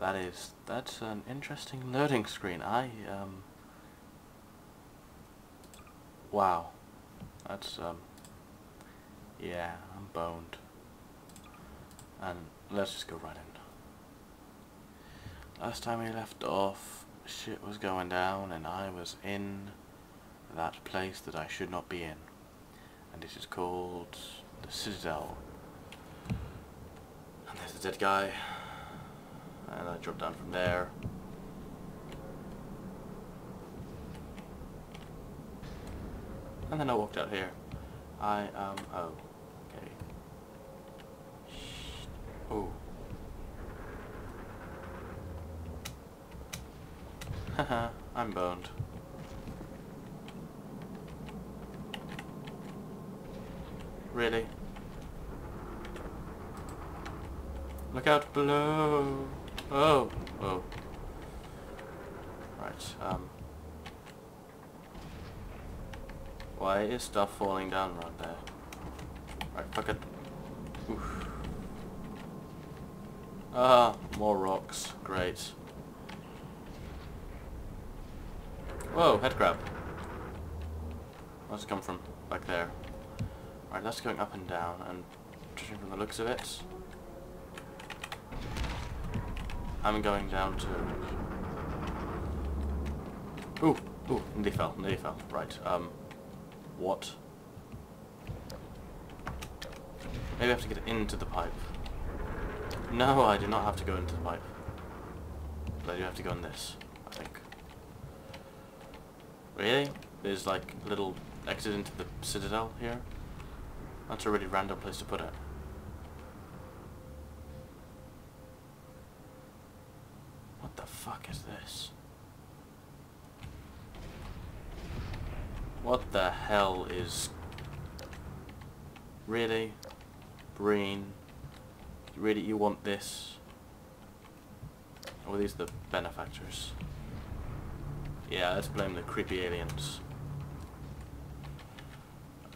That is, that's an interesting loading screen. I, um... Wow. That's, um... Yeah, I'm boned. And let's just go right in. Last time we left off, shit was going down and I was in that place that I should not be in. And this is called the Citadel. And there's a dead guy. And I dropped down from there. And then I walked out here. I um oh. Okay. Oh. Haha, I'm boned. Really? Look out below! Oh! Oh. Right, um... Why is stuff falling down right there? Right, fuck it. Oof. Ah, more rocks. Great. Whoa, head crab. It come from? Back there. Right, that's going up and down, and judging from the looks of it, I'm going down to... Ooh, ooh, nearly fell, nearly fell. Right, um, what? Maybe I have to get into the pipe. No, I do not have to go into the pipe. But I do have to go in this, I think. Really? There's like a little exit into the citadel here? That's a really random place to put it. What the fuck is this? What the hell is... Really? Breen? Really, you want this? Or are these the benefactors? Yeah, let's blame the creepy aliens.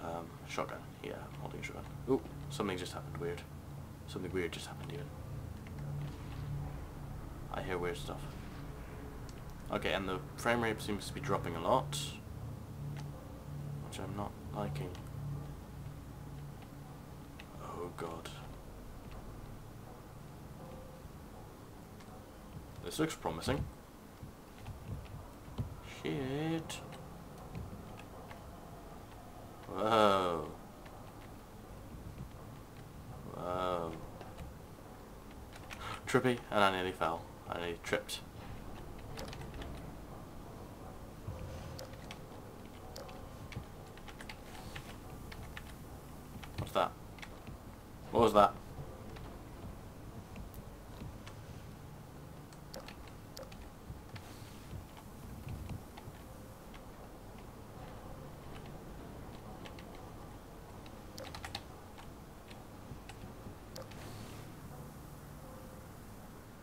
Um, shotgun. Yeah, holding a shotgun. Ooh, something just happened weird. Something weird just happened even. I hear weird stuff. Okay, and the frame rate seems to be dropping a lot. Which I'm not liking. Oh god. This looks promising. Shit. Whoa. Whoa. Trippy, and I nearly fell. I nearly tripped. That? What was that?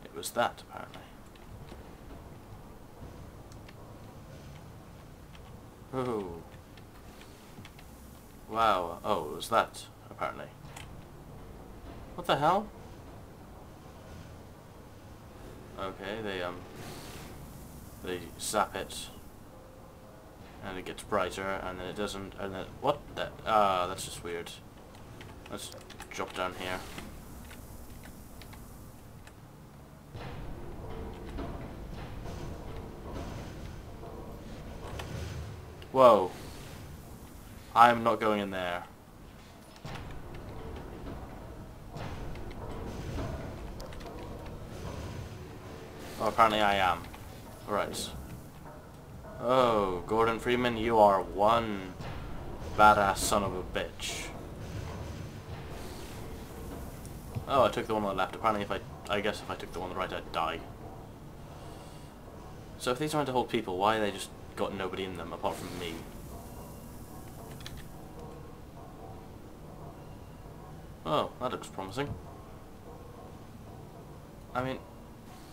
It was that, apparently. Oh. Wow. Oh, it was that, apparently. What the hell? Okay, they, um... They zap it. And it gets brighter, and then it doesn't, and then... What? That? Ah, that's just weird. Let's drop down here. Whoa. I'm not going in there. Oh, apparently I am. Right. Oh, Gordon Freeman, you are one badass son of a bitch. Oh, I took the one on the left. Apparently if I... I guess if I took the one on the right, I'd die. So if these are meant to hold people, why they just got nobody in them apart from me. Oh, that looks promising. I mean,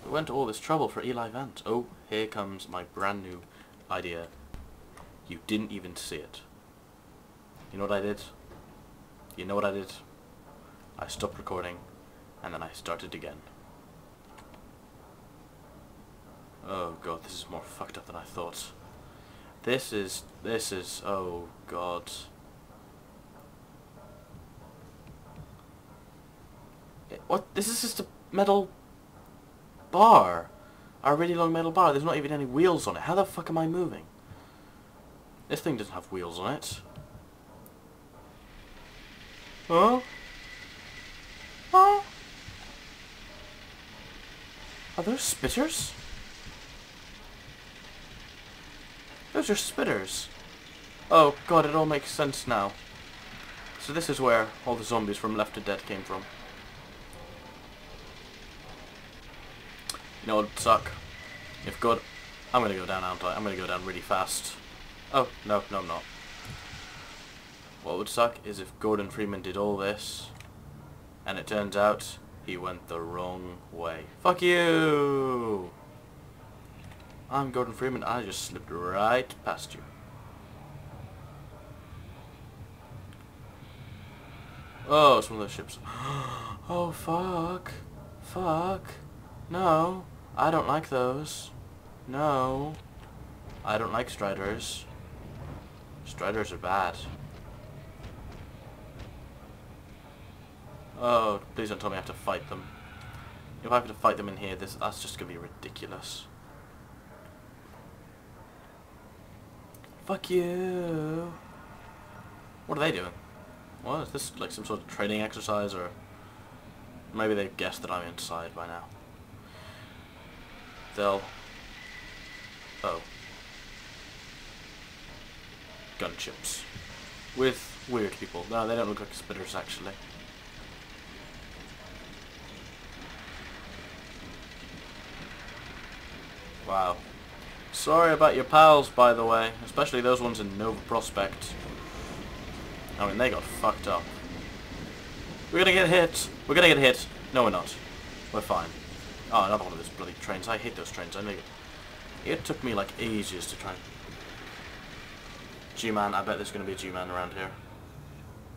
we went to all this trouble for Eli Vance. Oh, here comes my brand new idea. You didn't even see it. You know what I did? You know what I did? I stopped recording, and then I started again. Oh god, this is more fucked up than I thought. This is, this is, oh god. Eh, What? This is just a metal bar. A really long metal bar. There's not even any wheels on it. How the fuck am I moving? This thing doesn't have wheels on it. Huh? Huh? Are those spitters? Those are spitters. Oh god, it all makes sense now. So this is where all the zombies from Left 4 Dead came from. You know what would suck? If God... I'm gonna go down, aren't I? I'm gonna go down really fast. Oh, no, no I'm not. What would suck is if Gordon Freeman did all this, and it turns out he went the wrong way. Fuck you! I'm Gordon Freeman, I just slipped right past you. Oh, it's one of those ships. oh, fuck. Fuck. No. I don't like those. No. I don't like Striders. Striders are bad. Oh, please don't tell me I have to fight them. If I have to fight them in here, this that's just gonna be ridiculous. Fuck you. What are they doing? What is this like some sort of training exercise or maybe they've guessed that I'm inside by now. They'll Oh. Gunships. With weird people. No, they don't look like spitters actually. Wow. Sorry about your pals, by the way. Especially those ones in Nova Prospekt. I mean, they got fucked up. We're gonna get hit. We're gonna get hit. No, we're not. We're fine. Oh, another one of those bloody trains. I hate those trains. I know. It took me like ages to try. G-Man. I bet there's gonna be a G-Man around here.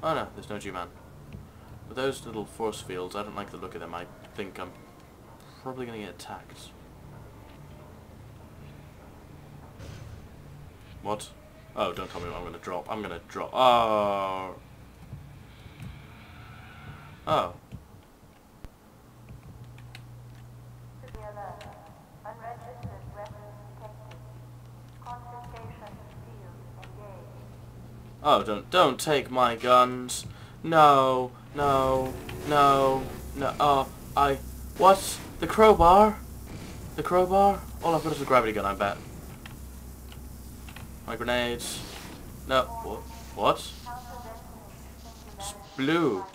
Oh no, there's no G-Man. But those little force fields, I don't like the look of them. I think I'm probably gonna get attacked. What? Oh, don't tell me what I'm gonna drop. I'm gonna drop. Oh. Oh. To be Oh, don't don't take my guns. No, no, no, no. Oh, I. What? The crowbar? The crowbar? All I've got is a gravity gun. I bet. My grenades. No. What? What? It's blue.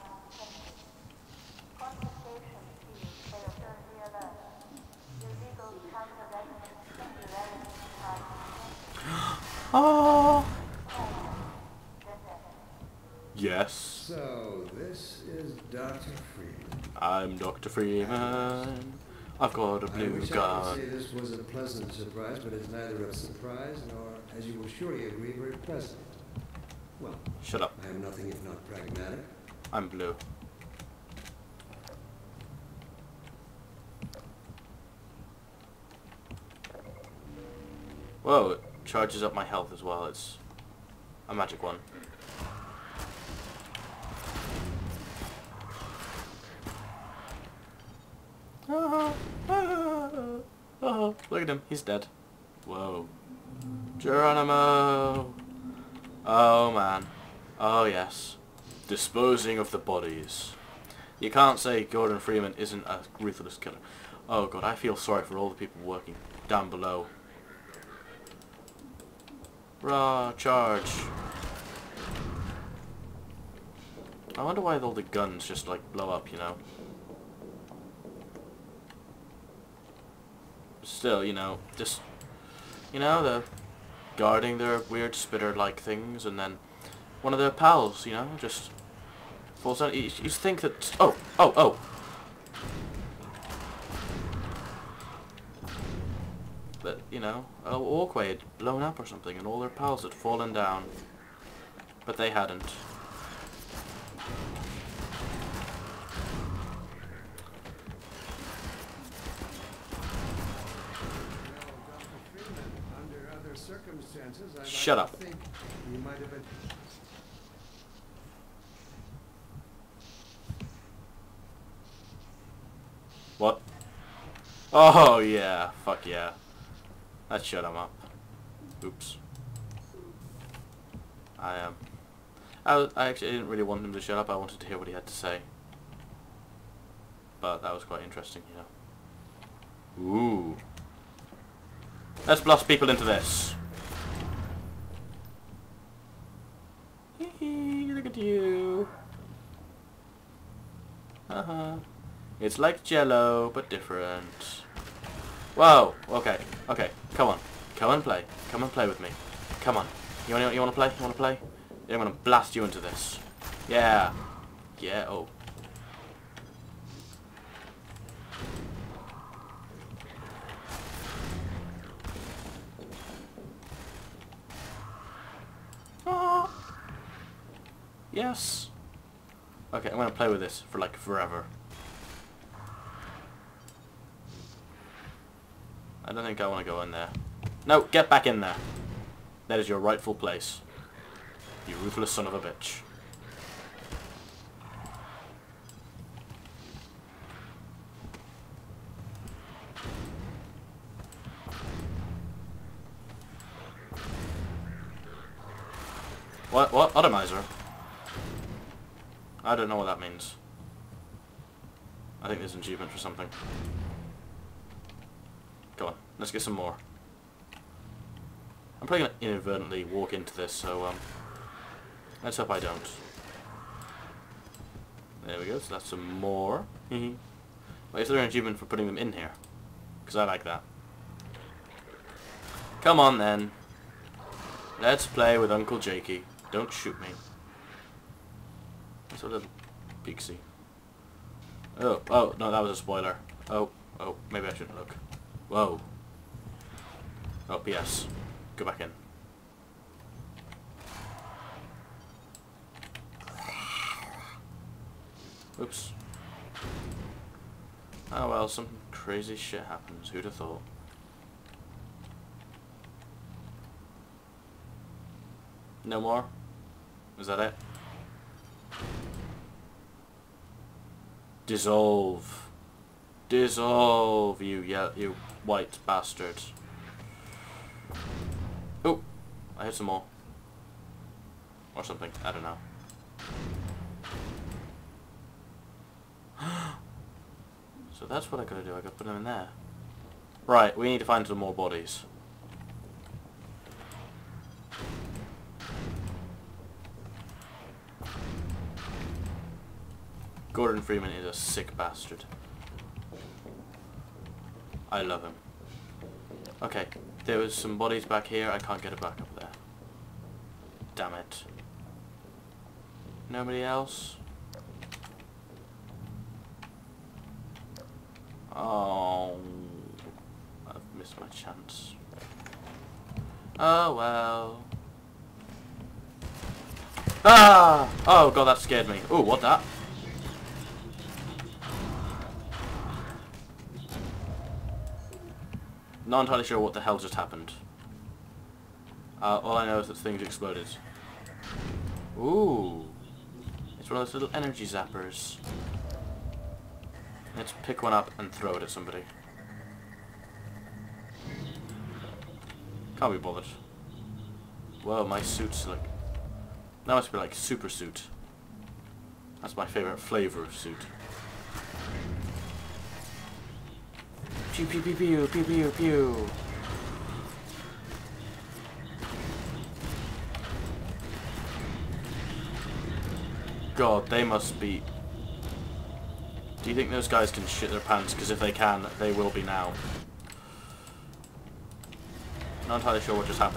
Oh. Yes. So, this is Dr. Freeman. I'm Dr. Freeman. I've got a blue wish I could gun. say this was a pleasant surprise, but it's neither a surprise nor, as you will surely agree, very pleasant. Well, Shut up. I am nothing if not pragmatic. I'm blue. Whoa, it charges up my health as well. It's a magic one. Ah, look at him, he's dead. Whoa. Geronimo! Oh man. Oh yes. Disposing of the bodies. You can't say Gordon Freeman isn't a ruthless killer. Oh god, I feel sorry for all the people working down below. Raw charge. I wonder why all the guns just like blow up, you know. Still, you know, just you know, they're guarding their weird spitter-like things, and then one of their pals, you know, just falls down. You, you think that... Oh, oh, oh! That, you know, a walkway had blown up or something, and all their pals had fallen down. But they hadn't. Shut up. think you might have been... What? Oh yeah, fuck yeah. That shut him up. Oops. I um, I, I actually didn't really want him to shut up. I wanted to hear what he had to say. But that was quite interesting, you know. Ooh. Let's blast people into this. Look at you. Uh-huh. It's like Jello, but different. Whoa. Okay. Okay. Come on. Come and play. Come and play with me. Come on. You want you want to play? You want to play? I'm gonna blast you into this. Yeah. Yeah. Oh. Ah. Yes. Okay, I'm gonna play with this for like forever. I don't think I want to go in there. No, get back in there. That is your rightful place. You ruthless son of a bitch. What? What? Atomizer? I don't know what that means. I think there's an achievement for something. Let's get some more. I'm probably gonna inadvertently walk into this, so um, let's hope I don't. There we go, so that's some more. Wait, is there an achievement for putting them in here? Because I like that. Come on then. Let's play with Uncle Jakey. Don't shoot me. That's a little pixie. Oh, oh, no, that was a spoiler. Oh, oh, maybe I shouldn't look. Whoa. Oh, P.S. Go back in. Oops. Oh well, some crazy shit happens. Who'd have thought? No more? Is that it? Dissolve. Dissolve, you you white bastard. I hit some more. Or something, I don't know. so that's what I gotta do, I gotta put them in there. Right, we need to find some more bodies. Gordon Freeman is a sick bastard. I love him. Okay, there was some bodies back here. I can't get it back up there. Damn it. Nobody else? Oh, I've missed my chance. Oh well. Ah! Oh god, that scared me. Oh, what that? Not entirely sure what the hell just happened. Uh, all I know is that things exploded. Ooh. It's one of those little energy zappers. Let's pick one up and throw it at somebody. Can't be bothered. Whoa, my suit's like... That must be like super suit. That's my favorite flavor of suit. Pew pew pew pew pew pew pew. God, they must be... Do you think those guys can shit their pants? Because if they can, they will be now. Not entirely sure what just happened.